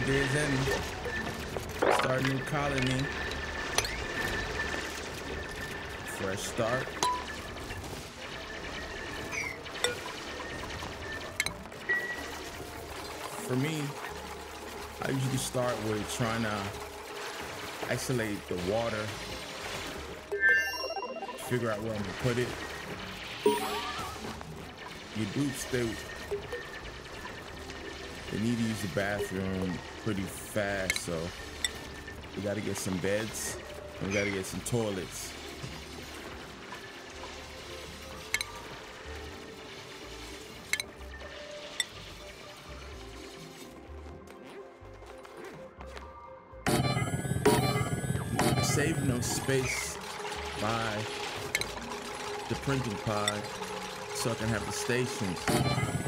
good day as any. Start a new colony. Fresh start. For me, I usually start with trying to isolate the water, figure out where I'm gonna put it. Your dupes, they they need to use the bathroom pretty fast, so we gotta get some beds and we gotta get some toilets. Save no space by the printing pod so I can have the stations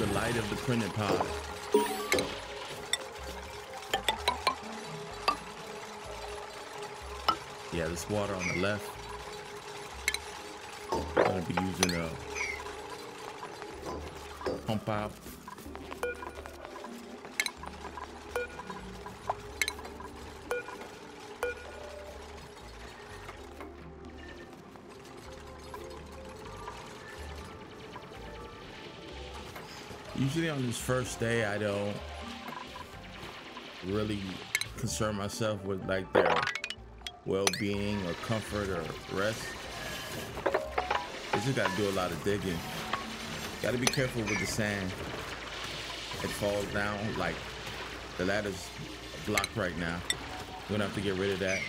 the light of the printing pod. Yeah, this water on the left. I'm gonna be using a pump out. Usually on this first day, I don't really concern myself with like their well-being or comfort or rest. You just gotta do a lot of digging. Gotta be careful with the sand. It falls down like the ladder's blocked right now. We're gonna have to get rid of that.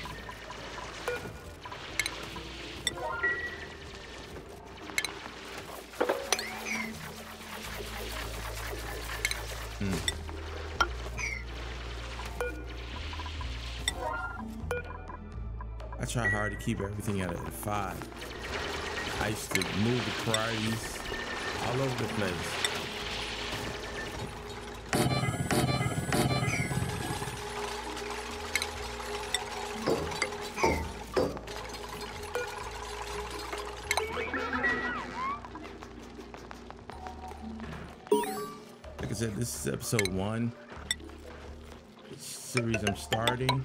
I try hard to keep everything at a five. I used to move the priorities all over the place. This is episode one. Series I'm starting.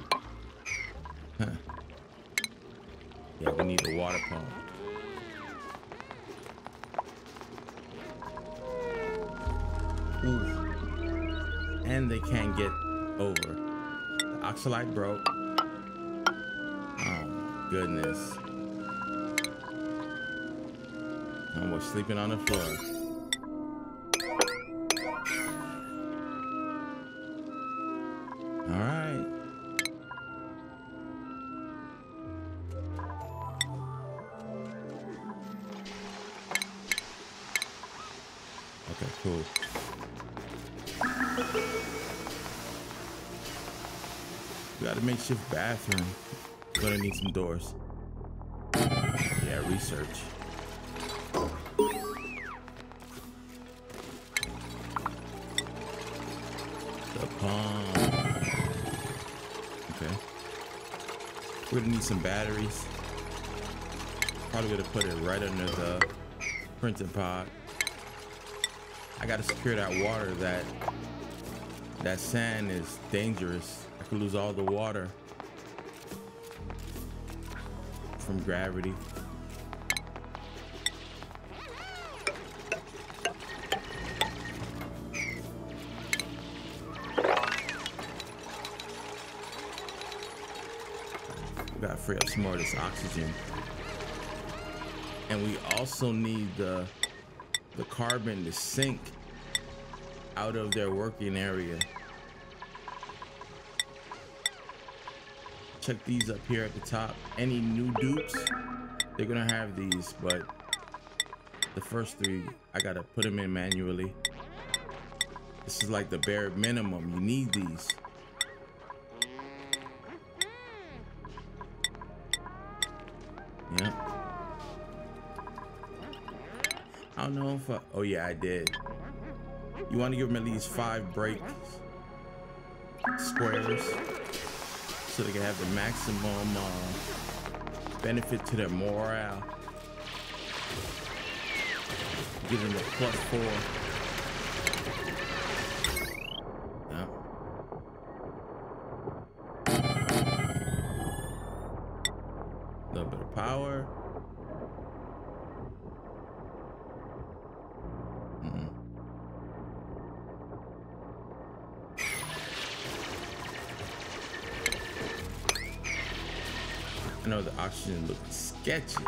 Huh. Yeah, we need the water pump. Ooh. And they can't get over. The oxylite broke. Oh goodness. Almost sleeping on the floor. Okay, cool. We got a makeshift bathroom. Gonna need some doors. Yeah, research. The pump. Okay. We're gonna need some batteries. Probably gonna put it right under the printing pod. I gotta secure that water. That that sand is dangerous. I could lose all the water from gravity. We gotta free up some more of this oxygen. And we also need the the carbon to sink out of their working area. Check these up here at the top. Any new dupes, they're gonna have these, but the first three, I gotta put them in manually. This is like the bare minimum. You need these. don't know if I, oh yeah, I did. You want to give them at least five breaks, squares, so they can have the maximum uh, benefit to their morale. Give them a plus four. No. A little bit of power. I know the oxygen looks sketchy.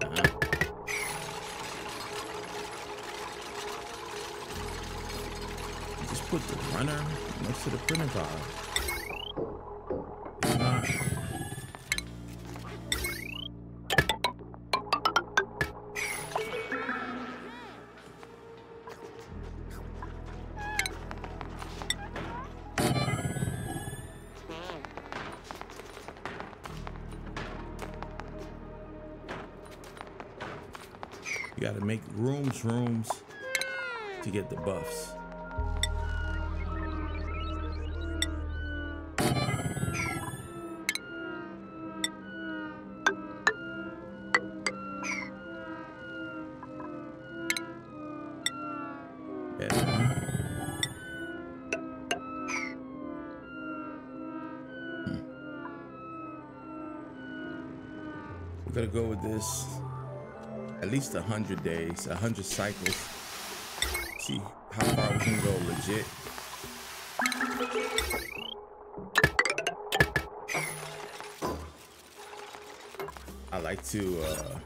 Uh-huh. Just put the runner next to the printer. You gotta make rooms, rooms to get the buffs. Hmm. Go with this at least a hundred days, a hundred cycles. See how far we can go legit. I like to uh,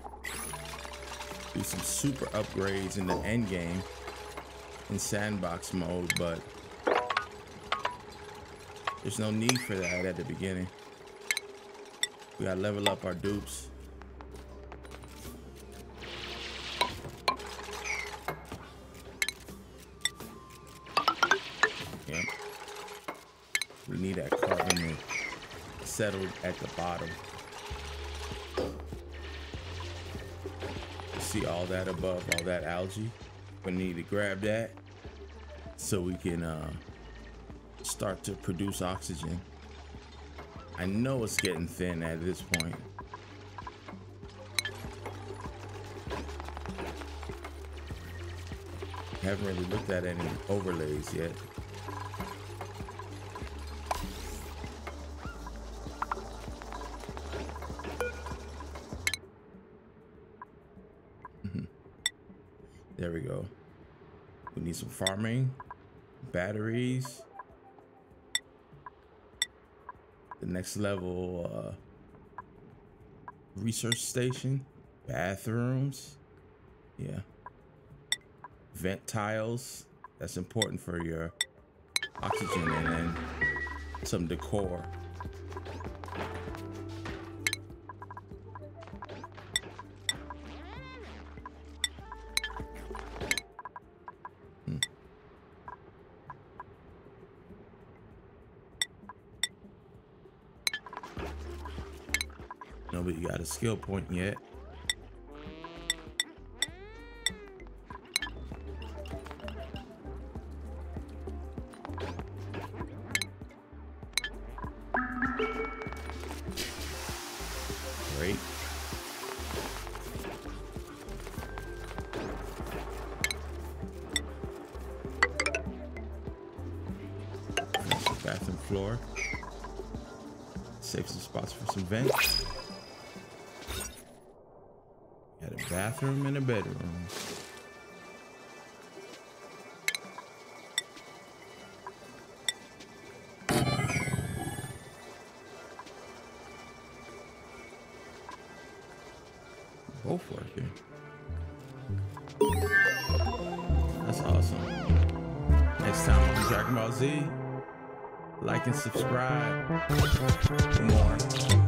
do some super upgrades in the end game in sandbox mode, but there's no need for that at the beginning. We gotta level up our dupes. We need that carbon settled at the bottom. See all that above, all that algae? We need to grab that so we can uh, start to produce oxygen. I know it's getting thin at this point. Haven't really looked at any overlays yet. There we go. We need some farming, batteries. The next level uh, research station, bathrooms. Yeah. Vent tiles. That's important for your oxygen and then some decor. Nobody got a skill point yet. Great. Bathroom floor. Save some spots for some vents. Bathroom and a bedroom. Both working. That's awesome. Next time on Dragon Ball Z, like and subscribe more.